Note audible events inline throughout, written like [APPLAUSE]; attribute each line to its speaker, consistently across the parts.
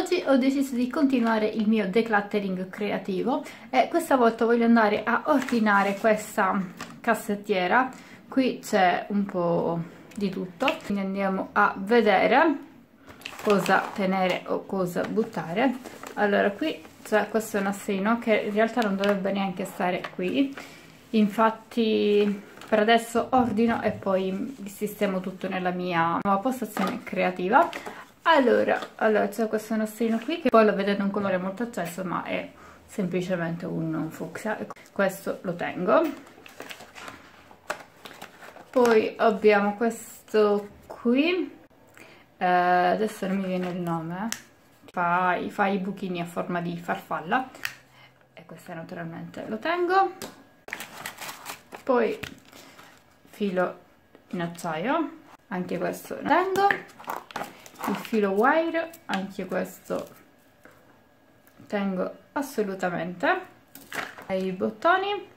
Speaker 1: Oggi ho deciso di continuare il mio decluttering creativo e questa volta voglio andare a ordinare questa cassettiera. Qui c'è un po' di tutto, quindi andiamo a vedere cosa tenere o cosa buttare. Allora, qui c'è questo nassino che in realtà non dovrebbe neanche stare qui, infatti per adesso ordino e poi sistemo tutto nella mia nuova postazione creativa allora, allora c'è questo nastrino qui che poi lo vedete un colore molto acceso ma è semplicemente un, fucsia. Questo lo tengo. Poi abbiamo questo qui. Eh, adesso non mi viene il nome. Fa, fa i buchini a forma di farfalla. E questo naturalmente lo tengo. Poi filo in acciaio. Anche questo lo tengo il filo wire anche questo tengo assolutamente i bottoni.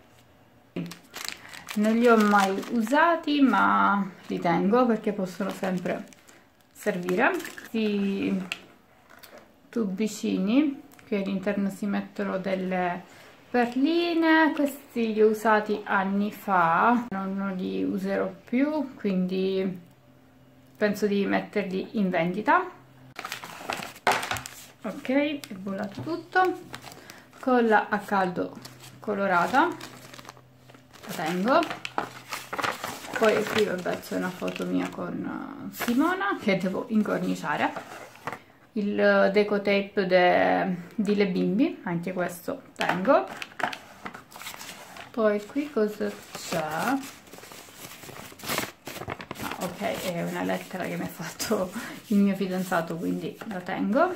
Speaker 1: Non li ho mai usati ma li tengo perché possono sempre servire. Questi tubicini qui all'interno si mettono delle perline questi li ho usati anni fa non li userò più quindi penso di metterli in vendita. Ok è bollato tutto. Colla a caldo colorata. La tengo. Poi qui vabbè c'è una foto mia con eh, Simona che devo incorniciare. Il deco tape de, di Le Bimbi anche questo tengo. Poi qui cosa c'è è una lettera che mi ha fatto il mio fidanzato quindi la tengo.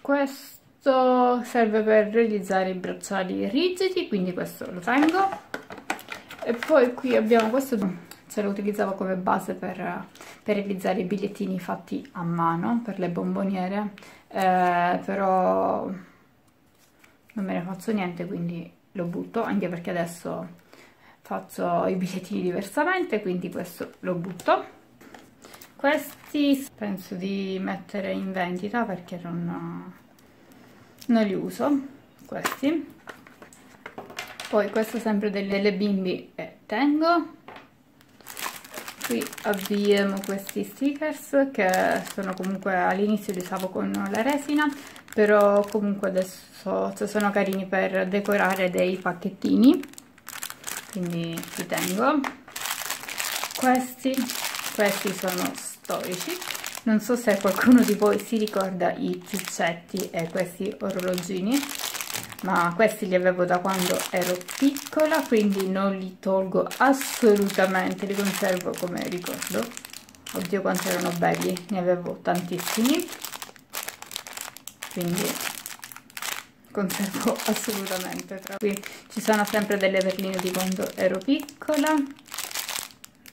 Speaker 1: Questo serve per realizzare i bracciali rigidi quindi questo lo tengo. E poi qui abbiamo questo ce lo utilizzavo come base per, per realizzare i bigliettini fatti a mano per le bomboniere eh, però non me ne faccio niente quindi lo butto anche perché adesso faccio i bigliettini diversamente quindi questo lo butto. Questi penso di mettere in vendita perché non, non li uso questi. Poi questo sempre delle bimbi e tengo. Qui abbiamo questi stickers che sono comunque all'inizio li usavo con la resina però comunque adesso sono carini per decorare dei pacchettini quindi li tengo. Questi questi sono storici. Non so se qualcuno di voi si ricorda i pizzetti e questi orologini ma questi li avevo da quando ero piccola quindi non li tolgo assolutamente li conservo come ricordo. Oddio quanto erano belli ne avevo tantissimi. Quindi conservo [LAUGHS] assolutamente tra qui ci sono sempre delle perline di quando ero piccola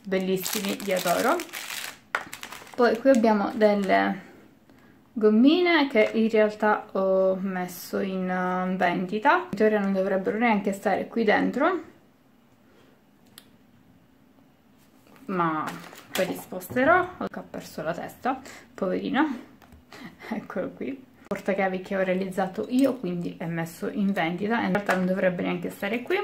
Speaker 1: bellissimi li adoro. Poi qui abbiamo delle gommine che in realtà ho messo in uh, vendita. In teoria non dovrebbero neanche stare qui dentro ma poi li sposterò. Ho perso la testa poverina [LAUGHS] eccolo qui portachiavi che ho realizzato io quindi è messo in vendita. In realtà non dovrebbe neanche stare qui.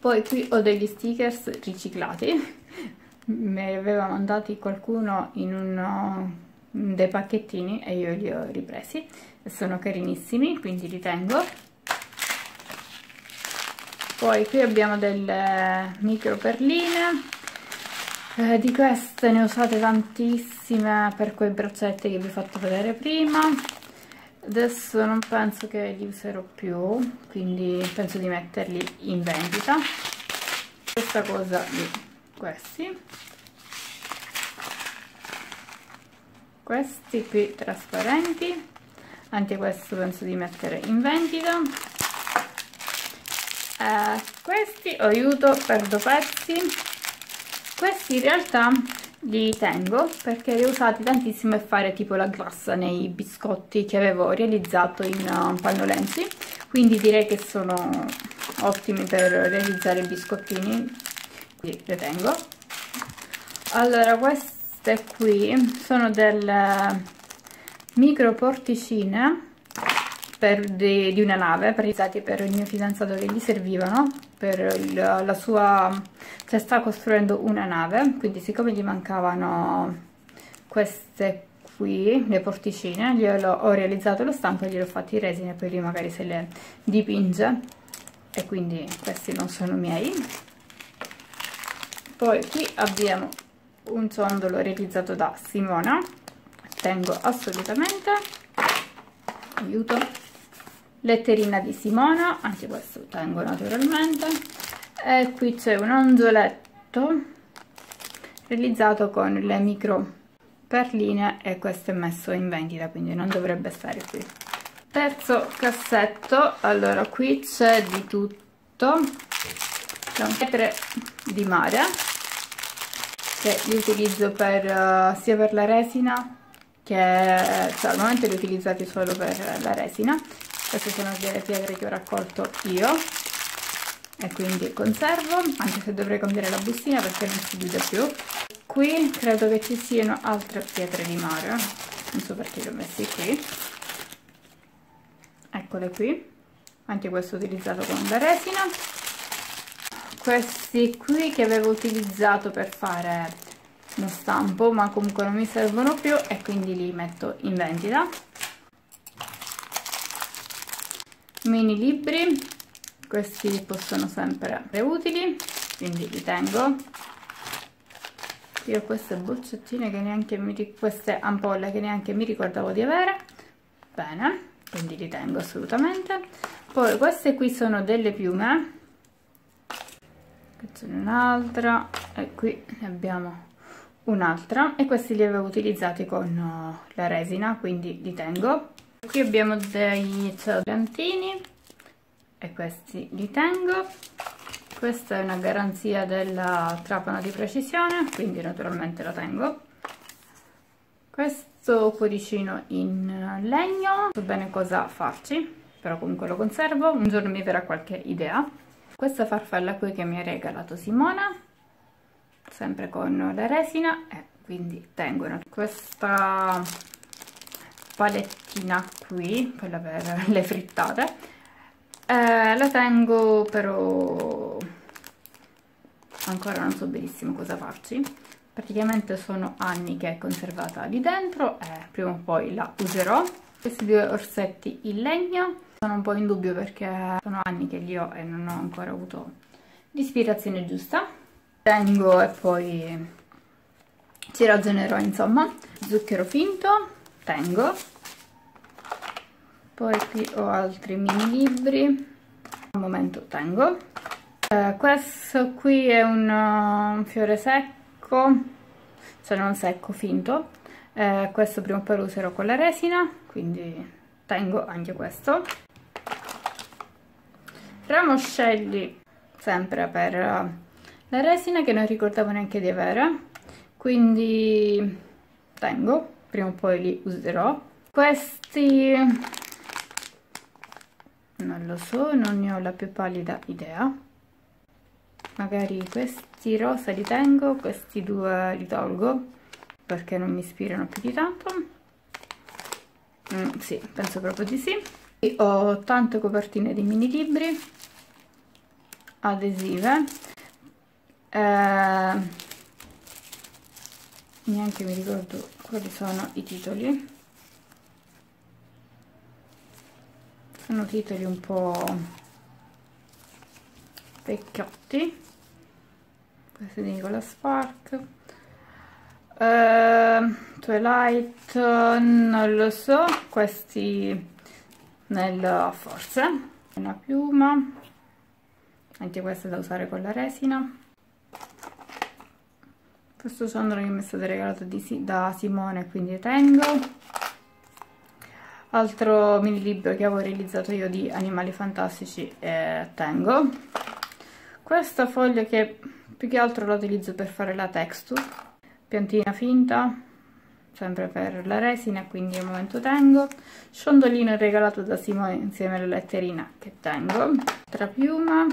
Speaker 1: Poi qui ho degli stickers riciclati. [LAUGHS] Me li aveva mandati qualcuno in uno, dei pacchettini e io li ho ripresi. Sono carinissimi quindi li tengo. Poi qui abbiamo delle micro perline eh, di queste ne ho usate tantissime per quei braccetti che vi ho fatto vedere prima. Adesso non penso che li userò più quindi penso di metterli in vendita. Questa cosa di questi. Questi qui trasparenti. Anche questo penso di mettere in vendita. Eh, questi aiuto per due pezzi questi in realtà li tengo perché li ho usati tantissimo per fare tipo la glassa nei biscotti che avevo realizzato in uh, pannolensi quindi direi che sono ottimi per realizzare i biscottini. Quindi le tengo allora queste qui sono delle micro porticine per di, di, una nave realizzati per il mio fidanzato che gli servivano per il, la sua cioè sta costruendo una nave quindi siccome gli mancavano queste qui le porticine glielo ho realizzato lo stampo e gliel'ho fatti resine e poi lì magari se le dipinge. E quindi questi non sono miei. Poi qui abbiamo un ciondolo realizzato da Simona. Tengo assolutamente. Aiuto. Letterina di Simona anche questo tengo naturalmente e qui c'è un angioletto realizzato con le micro perline e questo è messo in vendita quindi non dovrebbe stare qui. Terzo cassetto allora qui c'è di tutto. Un pietre di mare che li utilizzo per, uh, sia per la resina che cioè, al momento li ho utilizzati solo per la resina. Queste sono delle pietre che ho raccolto io e quindi conservo anche se dovrei cambiare la bustina perché non si vede più. Qui credo che ci siano altre pietre di mare. Non so perché le ho messe qui. Eccole qui. Anche questo utilizzato con la resina. Questi qui che avevo utilizzato per fare lo stampo ma comunque non mi servono più e quindi li metto in vendita. Mini libri questi possono sempre essere utili quindi li tengo. Io queste boccettine che neanche mi queste ampolle che neanche mi ricordavo di avere. Bene quindi li tengo assolutamente. Poi queste qui sono delle piume qui c'è un'altra e qui ne abbiamo un'altra e questi li avevo utilizzati con uh, la resina quindi li tengo. Qui abbiamo dei cialantini e questi li tengo. Questa è una garanzia della trapana di precisione quindi naturalmente la tengo. Questo cuoricino in legno non so bene cosa farci però comunque lo conservo. Un giorno mi verrà qualche idea. Questa farfalla qui che mi ha regalato Simona sempre con la resina e quindi tengono questa palettina qui quella per le frittate eh, la tengo però ancora non so benissimo cosa farci. Praticamente sono anni che è conservata lì dentro e prima o poi la userò. Questi due orsetti in legno. Sono un po' in dubbio perché sono anni che li ho e non ho ancora avuto l'ispirazione giusta. Tengo e poi ci ragionerò insomma. Zucchero finto tengo poi qui ho altri mini libri. Al momento tengo. Eh, questo qui è un, uh, un fiore secco cioè non secco, finto. Eh, questo prima o poi lo userò con la resina quindi tengo anche questo. Ramoscelli sempre per uh, la resina che non ricordavo neanche di avere. Quindi tengo prima o poi li userò. Questi non lo so non ne ho la più pallida idea. Magari questi rosa li tengo questi due li tolgo perché non mi ispirano più di tanto. Mm, sì penso proprio di sì. Qui ho tante copertine di mini libri adesive. Eh, neanche mi ricordo quali sono i titoli sono titoli un po' vecchiotti. Questo è di Nicola Spark. Uh, Twilight non lo so. Questi nel forse. Una piuma. Anche questa da usare con la resina. Questo ciondolo che mi è stato regalato di, da Simone quindi tengo altro mini libro che avevo realizzato io di animali fantastici e tengo questa foglia che più che altro la utilizzo per fare la texture. Piantina finta sempre per la resina quindi al momento tengo ciondolino regalato da Simone insieme alla letterina che tengo piuma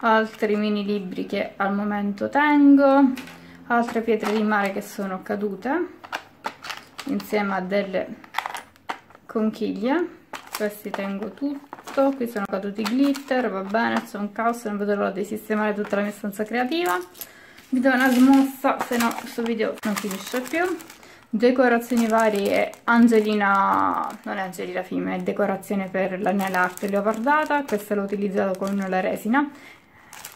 Speaker 1: altri mini libri che al momento tengo altre pietre di mare che sono cadute insieme a delle conchiglie questi tengo tutto. Qui sono caduti glitter va bene c'è un caos non vedo l'ora di sistemare tutta la mia stanza creativa. Vi do una smossa se no questo video non finisce più. Decorazioni varie Angelina non è Angelina Fime è decorazione per la nail art leopardata. Questa l'ho utilizzato con la resina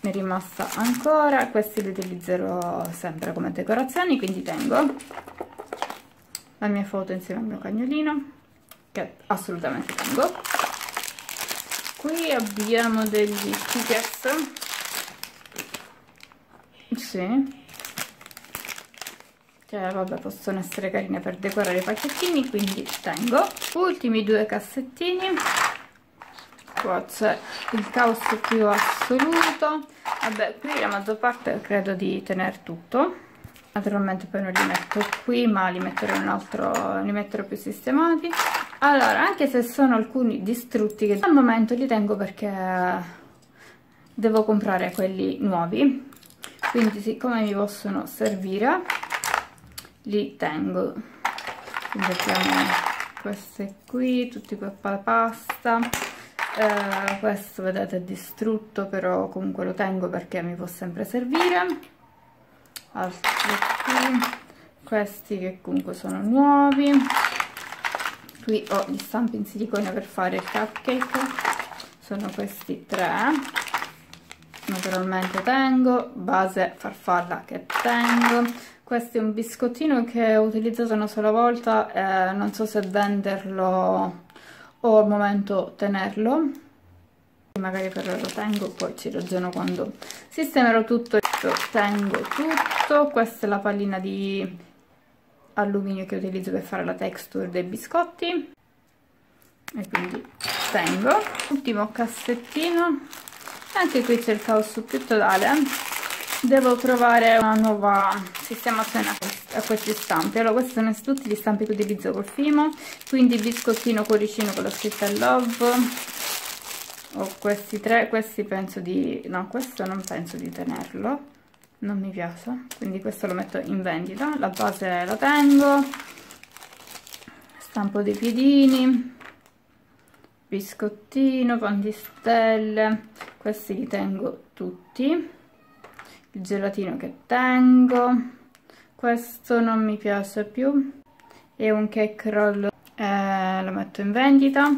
Speaker 1: ne è rimasta ancora. Questi li utilizzerò sempre come decorazioni quindi tengo la mia foto insieme al mio cagnolino che assolutamente tengo. Qui abbiamo degli stickers sì. Che vabbè possono essere carine per decorare i pacchettini quindi tengo. Ultimi due cassettini. Qua c'è il caos più assoluto. Vabbè qui la maggior parte credo di tenere tutto. Naturalmente poi non li metto qui ma li metterò in altro li metterò più sistemati allora anche se sono alcuni distrutti che al momento li tengo perché devo comprare quelli nuovi. Quindi siccome mi possono servire li tengo. Quindi abbiamo queste qui tutti quei pasta. Eh, questo vedete è distrutto però comunque lo tengo perché mi può sempre servire. Altri qui. Questi che comunque sono nuovi qui ho gli stampi in silicone per fare il cupcake. Sono questi tre. Naturalmente tengo. Base farfalla che tengo. Questo è un biscottino che ho utilizzato una sola volta, eh, non so se venderlo o al momento tenerlo. Magari per ora lo tengo, poi ci ragiono quando sistemerò tutto. Tengo tutto, questa è la pallina di alluminio che utilizzo per fare la texture dei biscotti. E quindi tengo. Ultimo cassettino. Anche qui c'è il caos più totale devo trovare una nuova sistemazione a questi stampi allora questi sono tutti gli stampi che utilizzo col fimo quindi biscottino cuoricino con la scritta love ho questi tre questi penso di no questo non penso di tenerlo non mi piace. Quindi questo lo metto in vendita. La base la tengo. Stampo dei piedini. Biscottino pan di stelle. Questi li tengo tutti. Il gelatino che tengo. Questo non mi piace più. È un cake roll eh, lo metto in vendita.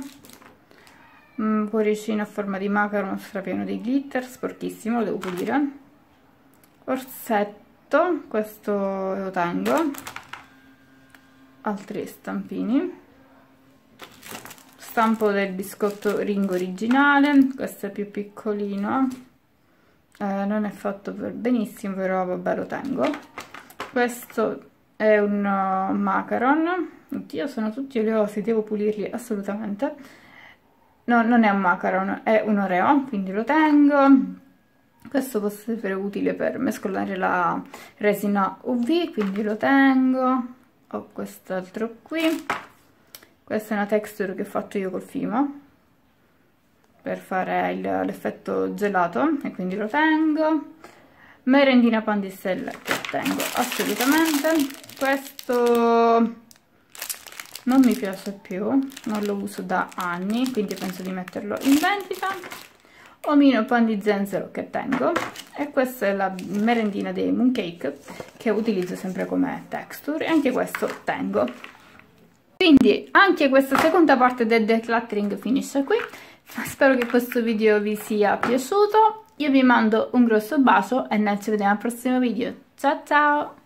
Speaker 1: Un cuoricino a forma di macaron strapieno di glitter sporchissimo lo devo pulire orsetto questo lo tengo. Altri stampini. Stampo del biscotto ringo originale questo è più piccolino. Eh, non è fatto per benissimo però vabbè lo tengo. Questo è un uh, macaron. Oddio sono tutti oleosi devo pulirli assolutamente. No non è un macaron è un oreo quindi lo tengo questo può essere utile per mescolare la resina UV quindi lo tengo. Ho quest'altro qui. Questa è una texture che fatto io col fimo per fare l'effetto gelato e quindi lo tengo. Merendina pan di stelle che tengo assolutamente. Questo non mi piace più non lo uso da anni quindi penso di metterlo in vendita omino pan di zenzero che tengo e questa è la merendina dei mooncake che utilizzo sempre come texture e anche questo tengo quindi anche questa seconda parte del decluttering finisce qui Spero che questo video vi sia piaciuto. Io vi mando un grosso bacio e noi ci vediamo al prossimo video. Ciao ciao!